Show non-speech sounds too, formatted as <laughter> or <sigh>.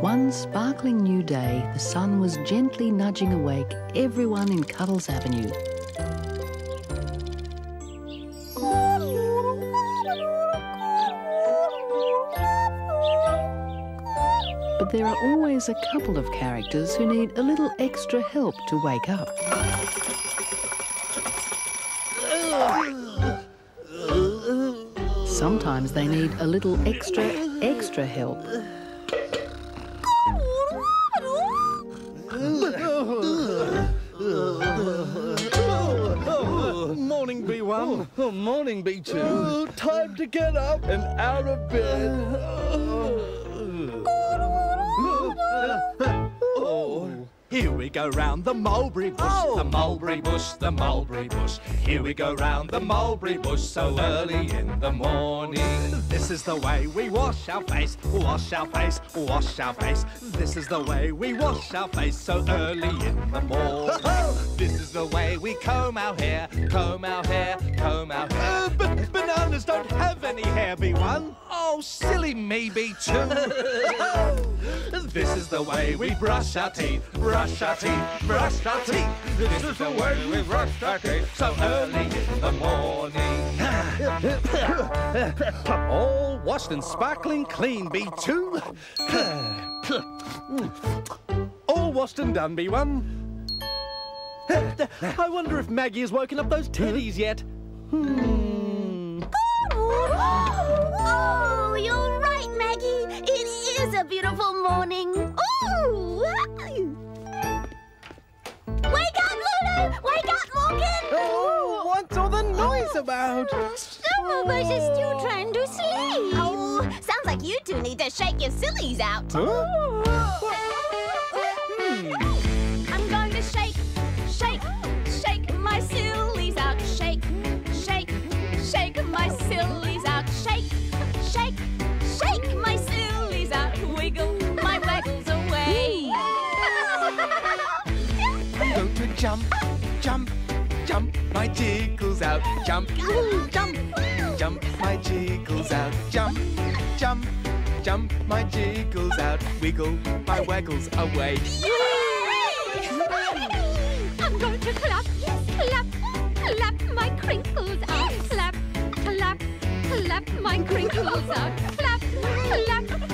One sparkling new day, the sun was gently nudging awake everyone in Cuddles Avenue. But there are always a couple of characters who need a little extra help to wake up. Sometimes they need a little extra, extra help. B1. Oh, <laughs> morning, B2. Oh, time to get up and out of bed. <laughs> Here we go round the mulberry bush, Oh. the mulberry bush, the mulberry bush. Here we go round the mulberry bush so early in the morning. This is the way we wash our face, wash our face, wash our face. This is the way we wash our face so early in the morning. This the way we comb our hair, comb our hair, comb our hair. Uh, but bananas don't have any hair, B1. Oh, silly me, B2. <laughs> This is the way we brush our teeth, brush our teeth, brush our teeth. This is the way we brush our teeth so early in the morning. <laughs> All washed and sparkling clean, B2. <laughs> All washed and done, B1. <laughs> I wonder if Maggie has woken up those teddies yet. Hmm. Oh, you're right, Maggie. It is a beautiful morning. Ooh! Wake up, Lulu! Wake up, Morgan! Oh, what's all the noise about? Some of us are still trying to sleep. Oh, sounds like you two need to shake your sillies out. I'm my sillies out. Shake, shake, shake my sillies out. Wiggle my waggles away. I'm going to jump, jump, jump my jiggles out. Jump, jump, jump my jiggles out. Jump, jump, jump my jiggles out. Wiggle my waggles away. I'm and crinkles up. Flap, flap,